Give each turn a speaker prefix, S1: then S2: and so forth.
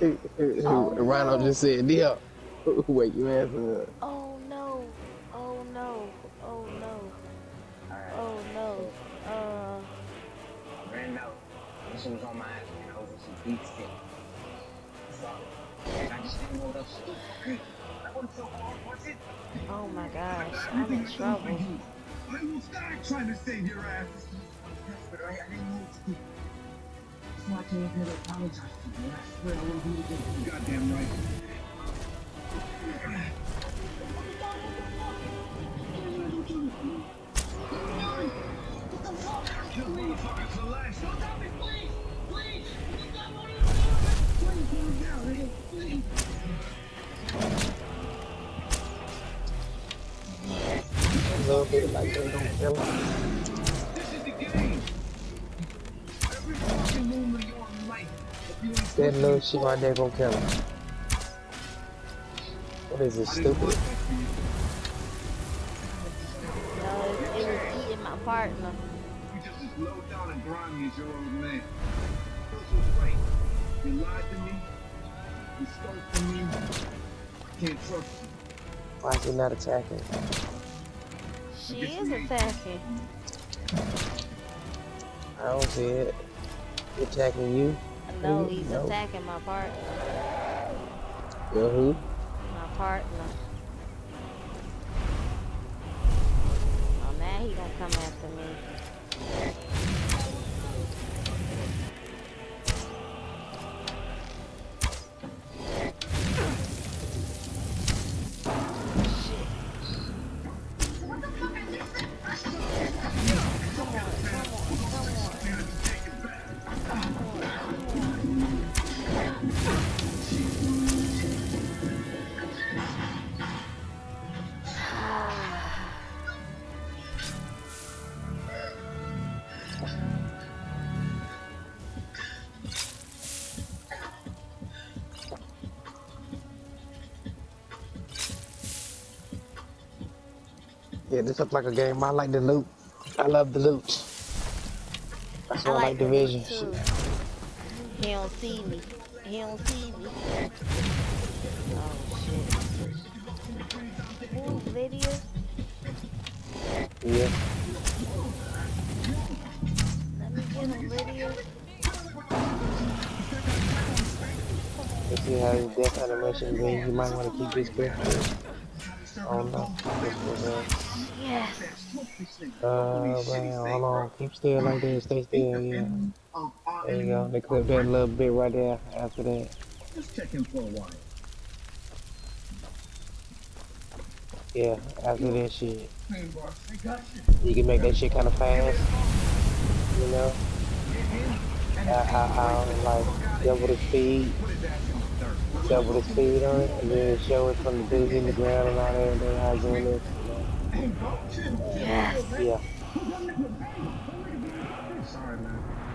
S1: Rhino just said, yeah. Wake your ass up.
S2: Oh no. Oh no. Oh no.
S3: Alright.
S2: Oh no. Uh.
S3: Brando, this was on my ass, man. I was in some deep shit. And I just didn't know what else to do. Okay. That wasn't so hard, was it?
S2: Oh my gosh. I'm in trouble.
S4: I almost died trying to save your ass.
S3: But I, I didn't know what to do. Here to apologize to you. I swear I won't do it again.
S4: Goddamn right. Kill for tell me, please! Please! You got one of Please, please.
S1: A little bit like don't.
S4: If you ain't
S1: That little shit right there gonna kill him. What is this, stupid?
S4: want that for you.
S2: No, it, it was eating my partner.
S4: You just as low down and grimy as your old man. Those was right. You lied to me. You stole from me. I can't trust you.
S1: Why is he not attacking?
S2: She is attacking.
S1: I don't see it. Attacking you?
S2: No, he's
S1: no.
S2: attacking my partner.
S1: Yo, who?
S2: My partner. Oh, now he gonna come after me.
S1: Yeah, this looks like a game. I like the loot. I love the loot. That's why I, like
S2: the
S1: Division.
S2: too. He don't see me. He don't see me. Oh shit. Ooh, video.
S1: Yeah.
S2: Let me get him video.
S1: Let's see how his death animation is. You might want to keep this pistol. Oh no.
S2: Yes.
S1: uh, man, hold on. Keep still like this. Stay still, yeah. There you go. They clip that little bit right there after that.
S4: Just check in for a while.
S1: Yeah, after that shit.
S4: You
S1: can make that shit kind of fast. You know? I, I, I like double the speed,
S4: What is that from third?
S1: double the speed on it, and then show it from the dude in the ground and all that, and then how it's doing.
S2: Yes.
S1: Yeah.
S4: Sorry, man.